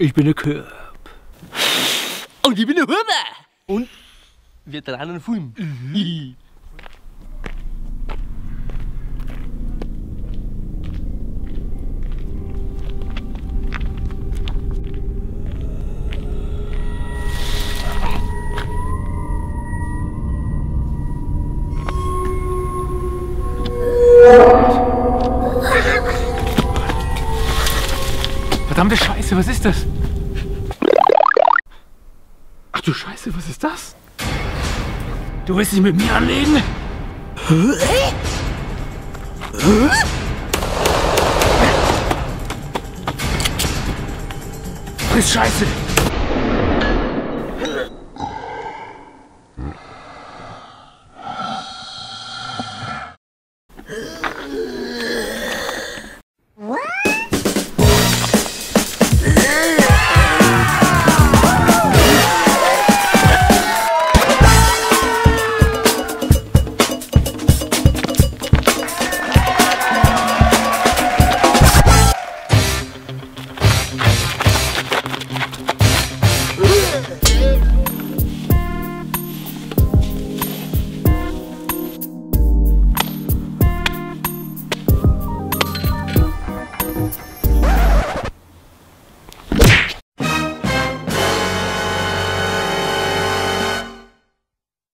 Ich bin der Körb. Und ich bin der Huber. Und wir drehen einen Film. Mhm. Verdammte Scheiße, was ist das? Ach du Scheiße, was ist das? Du willst dich mit mir anlegen? Friss Scheiße!